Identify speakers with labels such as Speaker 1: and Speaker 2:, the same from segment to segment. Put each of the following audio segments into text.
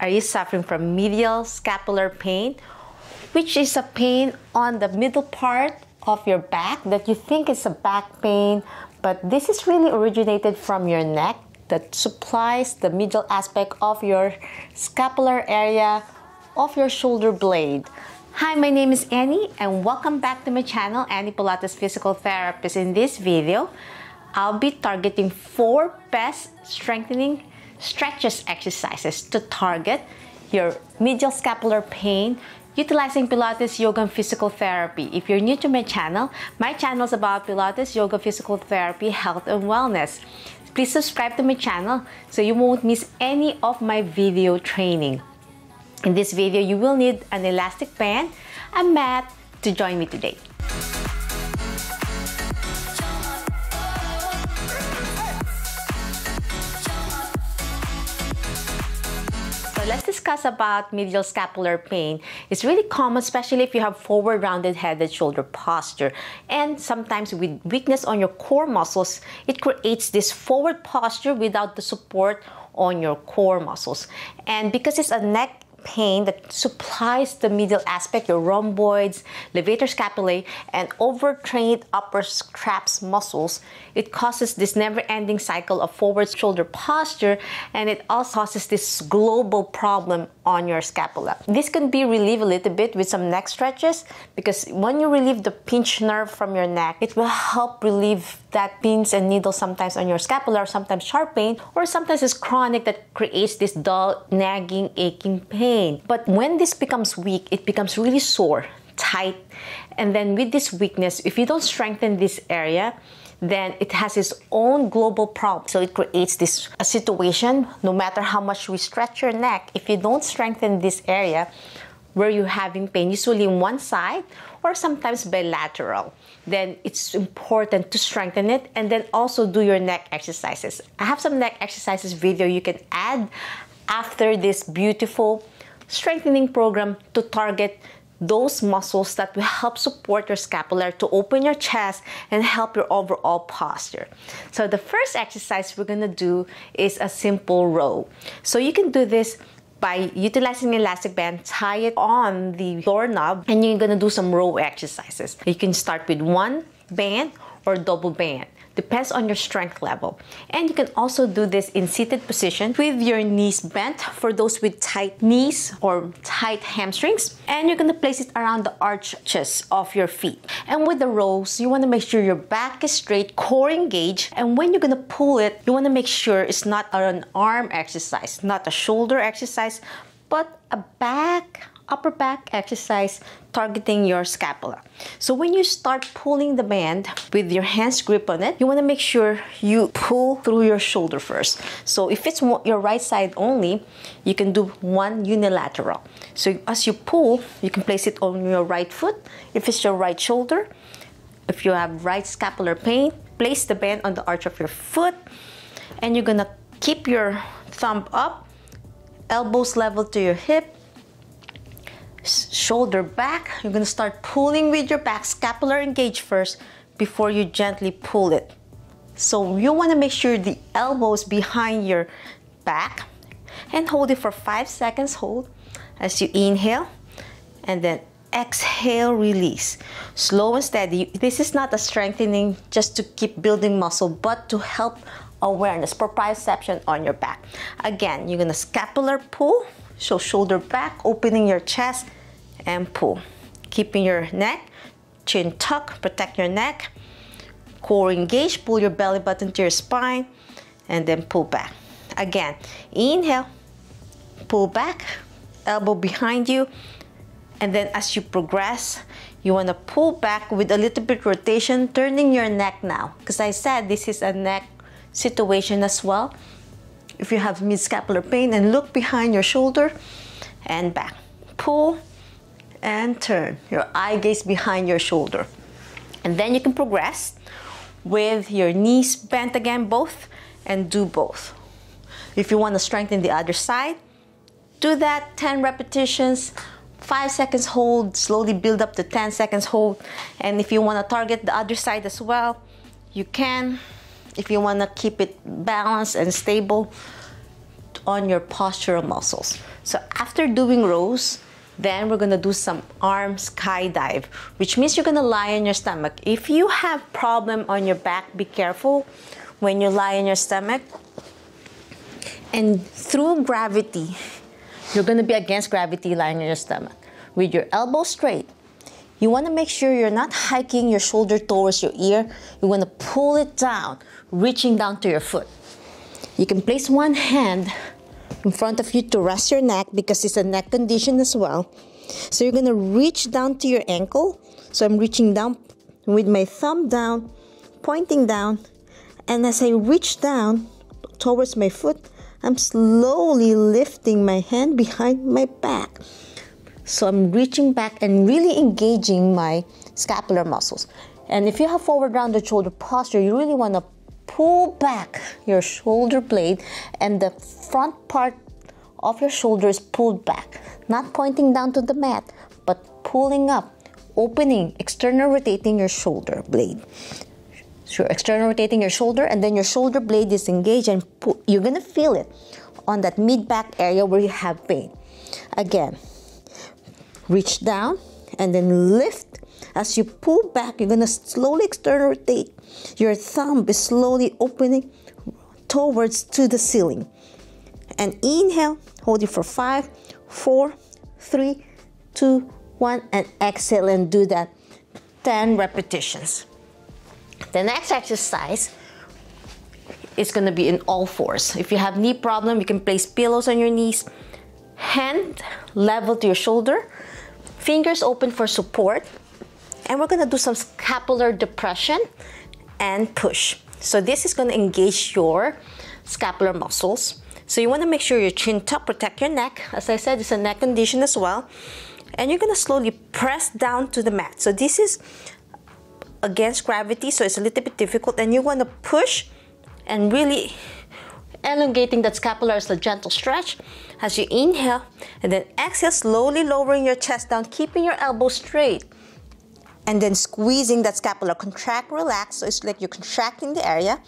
Speaker 1: Are you suffering from medial scapular pain, which is a pain on the middle part of your back that you think is a back pain, but this is really originated from your neck that supplies the middle aspect of your scapular area of your shoulder blade. Hi, my name is Annie and welcome back to my channel, Annie Pilates Physical Therapist. In this video, I'll be targeting four best strengthening stretches exercises to target your medial scapular pain utilizing Pilates, yoga, and physical therapy. If you're new to my channel, my channel is about Pilates, yoga, physical therapy, health, and wellness. Please subscribe to my channel so you won't miss any of my video training. In this video, you will need an elastic band, a mat to join me today. Discuss about medial scapular pain. It's really common, especially if you have forward rounded head and shoulder posture. And sometimes with weakness on your core muscles, it creates this forward posture without the support on your core muscles. And because it's a neck pain that supplies the medial aspect, your rhomboids, levator scapulae, and overtrained upper traps muscles, it causes this never-ending cycle of forward shoulder posture, and it also causes this global problem on your scapula. This can be relieved a little bit with some neck stretches because when you relieve the pinch nerve from your neck, it will help relieve that pins and needles sometimes on your scapula or sometimes sharp pain or sometimes it's chronic that creates this dull, nagging, aching pain. But when this becomes weak, it becomes really sore, tight, and then with this weakness, if you don't strengthen this area, then it has its own global problem. So it creates this a situation, no matter how much we stretch your neck, if you don't strengthen this area where you're having pain, usually in one side or sometimes bilateral, then it's important to strengthen it and then also do your neck exercises. I have some neck exercises video you can add after this beautiful strengthening program to target those muscles that will help support your scapular to open your chest and help your overall posture. So the first exercise we're gonna do is a simple row. So you can do this by utilizing an elastic band, tie it on the doorknob, and you're gonna do some row exercises. You can start with one band or double band depends on your strength level. And you can also do this in seated position with your knees bent for those with tight knees or tight hamstrings. And you're gonna place it around the arches of your feet. And with the rows, you wanna make sure your back is straight, core engaged. And when you're gonna pull it, you wanna make sure it's not an arm exercise, not a shoulder exercise, but a back upper back exercise targeting your scapula. So when you start pulling the band with your hands grip on it, you want to make sure you pull through your shoulder first. So if it's your right side only, you can do one unilateral. So as you pull, you can place it on your right foot. If it's your right shoulder, if you have right scapular pain, place the band on the arch of your foot and you're gonna keep your thumb up, elbows level to your hip, shoulder back. You're gonna start pulling with your back, scapular engage first before you gently pull it. So you wanna make sure the elbows behind your back and hold it for five seconds. Hold as you inhale and then exhale, release. Slow and steady. This is not a strengthening just to keep building muscle, but to help awareness, proprioception on your back. Again, you're gonna scapular pull so shoulder back, opening your chest and pull. Keeping your neck, chin tuck, protect your neck. Core engaged, pull your belly button to your spine and then pull back. Again, inhale, pull back, elbow behind you. And then as you progress, you want to pull back with a little bit rotation, turning your neck now. Because I said this is a neck situation as well if you have mid-scapular pain and look behind your shoulder and back. Pull and turn. Your eye gaze behind your shoulder. And then you can progress with your knees bent again both and do both. If you want to strengthen the other side, do that 10 repetitions, 5 seconds hold, slowly build up to 10 seconds hold. And if you want to target the other side as well, you can if you want to keep it balanced and stable on your postural muscles. So after doing rows, then we're gonna do some arm skydive, which means you're gonna lie on your stomach. If you have problem on your back, be careful when you lie on your stomach. And through gravity, you're gonna be against gravity lying on your stomach. With your elbow straight, you wanna make sure you're not hiking your shoulder towards your ear. You wanna pull it down, reaching down to your foot. You can place one hand in front of you to rest your neck because it's a neck condition as well. So you're gonna reach down to your ankle. So I'm reaching down with my thumb down, pointing down, and as I reach down towards my foot, I'm slowly lifting my hand behind my back. So I'm reaching back and really engaging my scapular muscles. And if you have forward rounded shoulder posture, you really want to pull back your shoulder blade and the front part of your shoulder is pulled back, not pointing down to the mat, but pulling up, opening, external rotating your shoulder blade. So you're external rotating your shoulder, and then your shoulder blade is engaged, and you're gonna feel it on that mid back area where you have pain. Again, reach down and then lift. As you pull back, you're gonna slowly external rotate. Your thumb is slowly opening towards to the ceiling. And inhale, hold it for five, four, three, two, one, and exhale and do that 10 repetitions. The next exercise is gonna be in all fours. If you have knee problem, you can place pillows on your knees, hand level to your shoulder, fingers open for support, and we're gonna do some scapular depression and push. So this is gonna engage your scapular muscles. So you wanna make sure your chin tuck, protect your neck. As I said, it's a neck condition as well. And you're gonna slowly press down to the mat. So this is against gravity, so it's a little bit difficult. And you want to push and really elongating that scapular as a gentle stretch as you inhale and then exhale, slowly lowering your chest down, keeping your elbows straight. And then squeezing that scapula, contract, relax. So it's like you're contracting the area.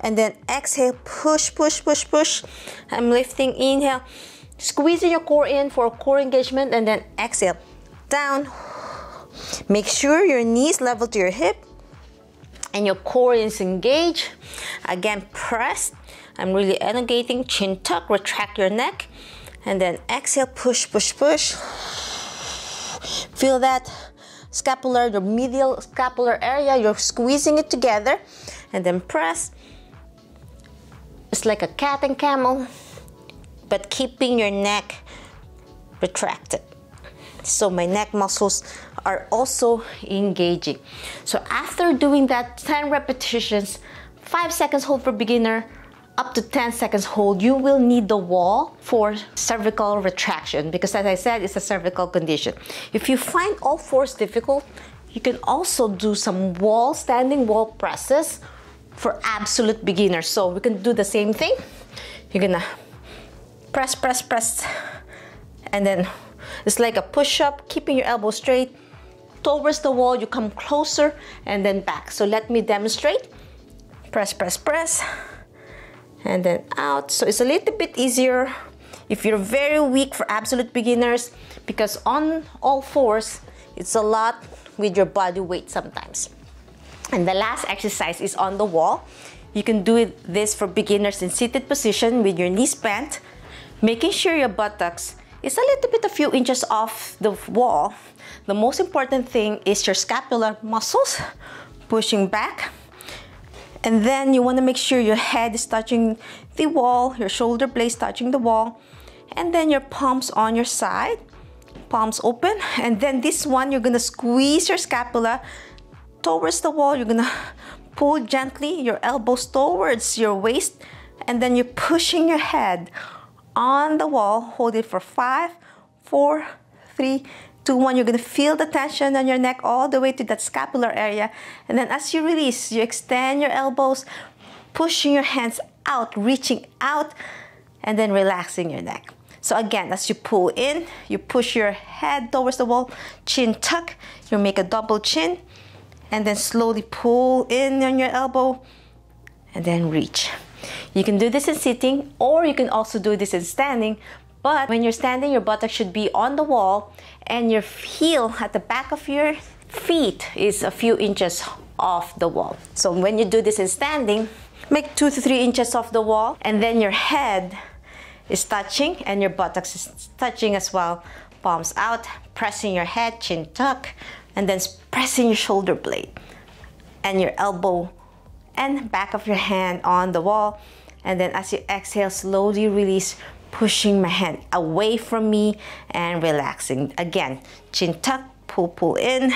Speaker 1: And then exhale, push, push, push, push. I'm lifting, inhale, squeezing your core in for core engagement, and then exhale, down, Make sure your knees level to your hip and your core is engaged. Again, press. I'm really elongating, chin tuck, retract your neck. And then exhale, push, push, push. Feel that scapular, your medial scapular area, you're squeezing it together. And then press. It's like a cat and camel, but keeping your neck retracted. So my neck muscles are also engaging. So after doing that 10 repetitions, 5 seconds hold for beginner, up to 10 seconds hold, you will need the wall for cervical retraction because as I said, it's a cervical condition. If you find all fours difficult, you can also do some wall, standing wall presses for absolute beginners. So we can do the same thing. You're gonna press, press, press, and then it's like a push-up, keeping your elbow straight, towards the wall, you come closer and then back. So let me demonstrate. Press, press, press, and then out. So it's a little bit easier if you're very weak for absolute beginners because on all fours, it's a lot with your body weight sometimes. And the last exercise is on the wall. You can do this for beginners in seated position with your knees bent, making sure your buttocks is a little bit a few inches off the wall the most important thing is your scapular muscles pushing back. And then you want to make sure your head is touching the wall, your shoulder blades touching the wall, and then your palms on your side, palms open. And then this one, you're gonna squeeze your scapula towards the wall. You're gonna pull gently your elbows towards your waist, and then you're pushing your head on the wall. Hold it for five, four, three, two, one, you're gonna feel the tension on your neck all the way to that scapular area. And then as you release, you extend your elbows, pushing your hands out, reaching out, and then relaxing your neck. So again, as you pull in, you push your head towards the wall, chin tuck, you make a double chin, and then slowly pull in on your elbow, and then reach. You can do this in sitting or you can also do this in standing. But when you're standing, your buttock should be on the wall and your heel at the back of your feet is a few inches off the wall. So when you do this in standing, make two to three inches off the wall and then your head is touching and your buttocks is touching as well. Palms out, pressing your head, chin tuck, and then pressing your shoulder blade and your elbow and back of your hand on the wall. And then as you exhale, slowly release, pushing my hand away from me and relaxing. Again, chin tuck, pull, pull in,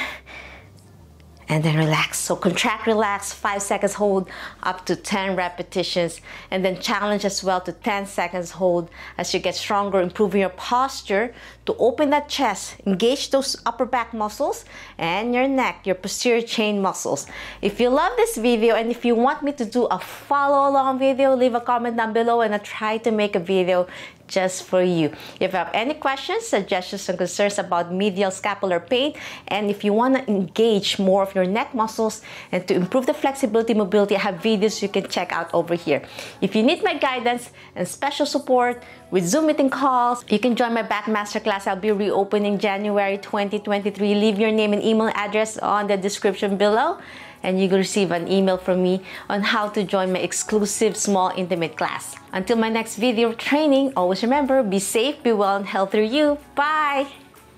Speaker 1: and then relax. So contract, relax, five seconds hold up to 10 repetitions, and then challenge as well to 10 seconds hold as you get stronger, improving your posture to open that chest, engage those upper back muscles and your neck, your posterior chain muscles. If you love this video and if you want me to do a follow along video, leave a comment down below and I'll try to make a video just for you. If you have any questions, suggestions, and concerns about medial scapular pain, and if you want to engage more of your neck muscles and to improve the flexibility, mobility, I have videos you can check out over here. If you need my guidance and special support with Zoom meeting calls, you can join my back masterclass. I'll be reopening January 2023. Leave your name and email address on the description below and you will receive an email from me on how to join my exclusive small intimate class. Until my next video training, always remember, be safe, be well, and healthy you. Bye!